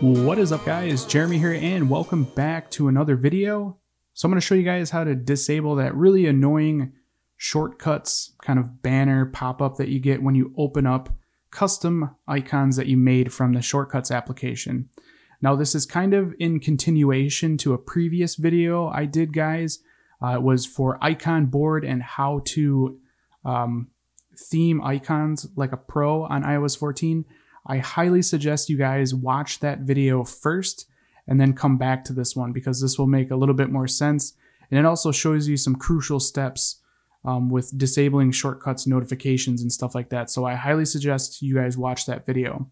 What is up guys, Jeremy here and welcome back to another video. So I'm going to show you guys how to disable that really annoying shortcuts kind of banner pop-up that you get when you open up custom icons that you made from the shortcuts application. Now this is kind of in continuation to a previous video I did guys. Uh, it was for icon board and how to um, theme icons like a pro on iOS 14. I highly suggest you guys watch that video first and then come back to this one because this will make a little bit more sense. And it also shows you some crucial steps um, with disabling shortcuts notifications and stuff like that. So I highly suggest you guys watch that video.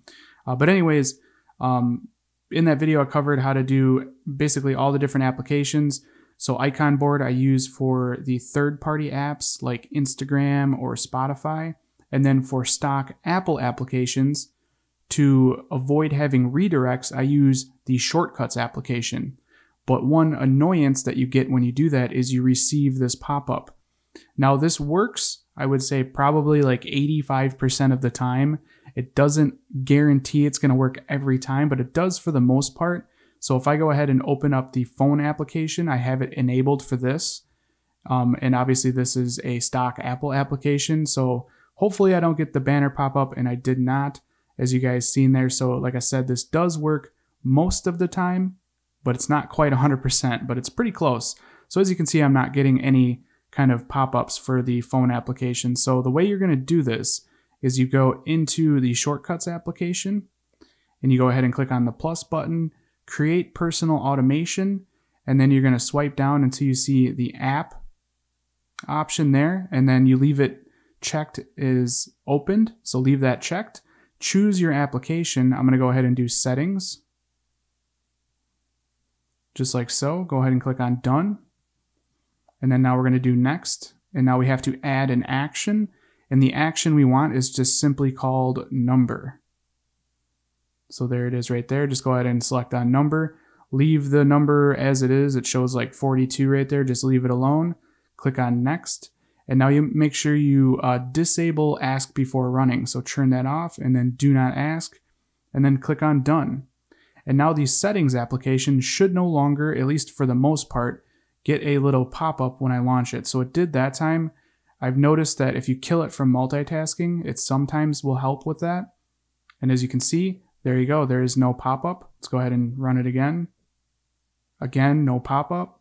Uh, but anyways, um, in that video, I covered how to do basically all the different applications. So icon board I use for the third party apps like Instagram or Spotify. And then for stock Apple applications, to avoid having redirects, I use the shortcuts application. But one annoyance that you get when you do that is you receive this pop-up. Now this works, I would say probably like 85% of the time. It doesn't guarantee it's going to work every time, but it does for the most part. So if I go ahead and open up the phone application, I have it enabled for this. Um, and obviously this is a stock Apple application. So hopefully I don't get the banner pop up and I did not as you guys seen there. So like I said, this does work most of the time, but it's not quite 100%, but it's pretty close. So as you can see, I'm not getting any kind of pop-ups for the phone application. So the way you're to do this is you go into the shortcuts application and you go ahead and click on the plus button, create personal automation, and then you're to swipe down until you see the app option there, and then you leave it checked is opened. So leave that checked choose your application. I'm going to go ahead and do settings. Just like so. Go ahead and click on done. And then now we're going to do next. And now we have to add an action. And the action we want is just simply called number. So there it is right there. Just go ahead and select on number. Leave the number as it is. It shows like 42 right there. Just leave it alone. Click on next. And now you make sure you uh, disable ask before running. So turn that off and then do not ask and then click on done. And now the settings application should no longer, at least for the most part, get a little pop-up when I launch it. So it did that time. I've noticed that if you kill it from multitasking, it sometimes will help with that. And as you can see, there you go. There is no pop-up. Let's go ahead and run it again. Again, no pop-up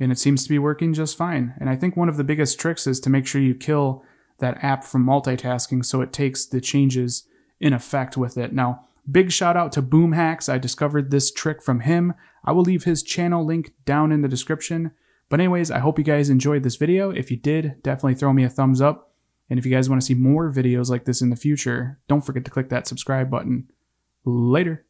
and it seems to be working just fine. And I think one of the biggest tricks is to make sure you kill that app from multitasking so it takes the changes in effect with it. Now, big shout out to Boom Hacks. I discovered this trick from him. I will leave his channel link down in the description. But anyways, I hope you guys enjoyed this video. If you did, definitely throw me a thumbs up. And if you guys want to see more videos like this in the future, don't forget to click that subscribe button. Later.